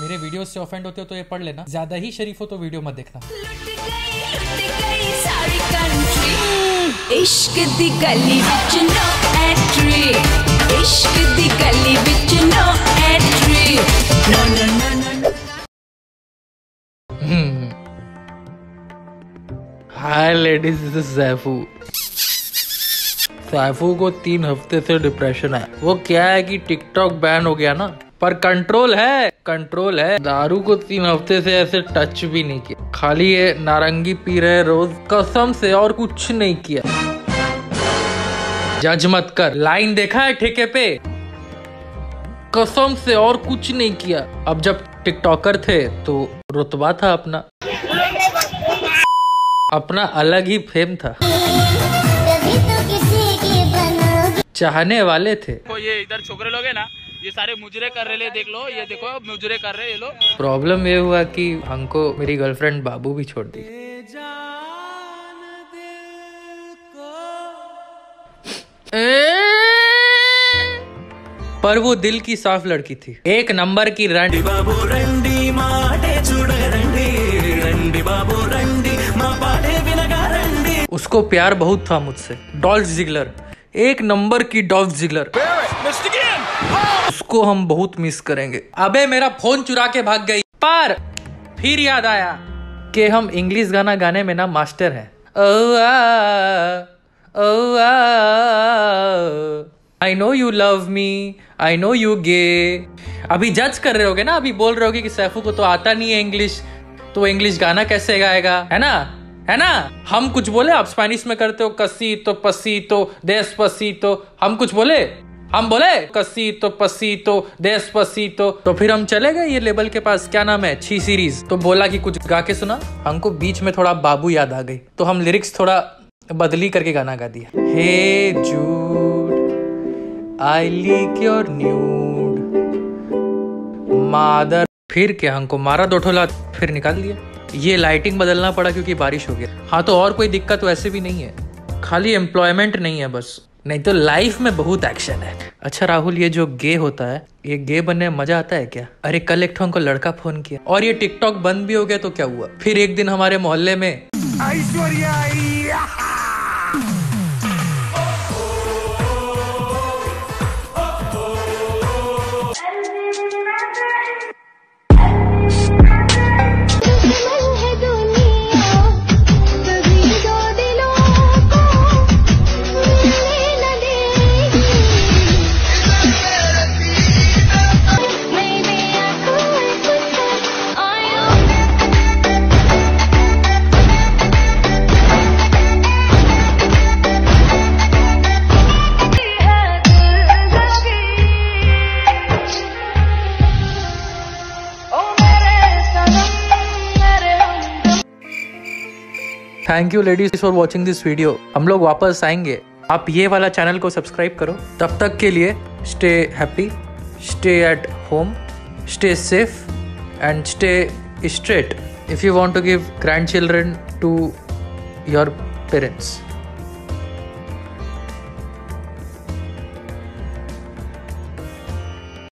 मेरे वीडियो से ऑफेंड होते हो तो ये पढ़ लेना। ज़्यादा ही शरीफ हो तो वीडियो मत देखना। Hi ladies this is Saifu Saifu को तीन हफ़्ते से डिप्रेशन है। वो क्या है कि टिकटॉक बैन हो गया ना? पर कंट्रोल है। कंट्रोल है। दारू को तीन हफ़्ते से ऐसे टच भी नहीं किया। खाली ये नारंगी पी रहे रोज। कसम से और कुछ नहीं किया। जज मत कर। लाइन देखा है ठेके पे? कसम से और कुछ नहीं किया। अब जब टिकटॉकर थे तो रुतबा था अपना। अपना अलग ही फेम था। तो किसी की चाहने वाले थे। देखो ये इधर छोकरे लोग है ना ये सारे मुजरे कर रहे देख लो ये देखो मुजरे कर रहे ये लोग प्रॉब्लम ये हुआ कि हमको मेरी गर्लफ्रेंड बाबू भी छोड़ दी। पर वो दिल की साफ़ लड़की थी। एक नंबर की रंडी। बाबू रंडी माटे रंडी रंडी बाबू रंडी मा पाटे रंडी। उसको प्यार बहुत था मुझसे डॉल्फ जिगलर। एक नंबर की डॉल्फ जिगलर। उसको हम बहुत मिस करेंगे। अबे, मेरा फ़ोन चुरा के भाग गई। पर फिर याद आया कि हम इंग्लिश गाना गाने में ना मास्टर हैं। I know you love me I know you gay अभी जज कर रहे होगे ना? अभी बोल रहे होगे कि सैफू को तो आता नहीं है इंग्लिश तो इंग्लिश गाना कैसे गाएगा? है ना? है ना? हम कुछ बोले? आप स्पेनिश में करते हो, कसी तो पसी तो देश पसी तो। हम कुछ बोले? हम बोले कसी तो पसी तो देश पसी तो तो फिर हम चले गए ये लेबल के पास। क्या नाम है? छी सीरीज़ तो बोला कि कुछ गा के सुना। हमको बीच में थोड़ा बाबू याद आ गई। तो हम लिरिक्स थोड़ा बदली करके गाना गा दिया। Hey Jude I like your nude mother फिर क्या हमको मारा दो फिर निकाल दिया। ये लाइटिंग बदलना पड़ा क्योंकि बारिश हो गया। हाँ तो और कोई दिक्कत वैसे भी नहीं है। खाली एम्प्लॉयमेंट नहीं है बस। नहीं तो लाइफ में बहुत एक्शन है। अच्छा राहुल, ये जो गे होता है, ये गे बनने में मज़ा आता है क्या? अरे, कल एक को लड़का फ़ोन किया। और ये टिकटॉक बंद भी हो गया तो क्या हुआ? फिर एक दिन हमारे मोहल्ले में दुश्मन thank you ladies for watching this video हम लोग वापस आएँगे। आप ये वाला चैनल को सब्सक्राइब करो। तब तक के लिए stay happy stay at home stay safe and stay straight if you want to give grandchildren to your parents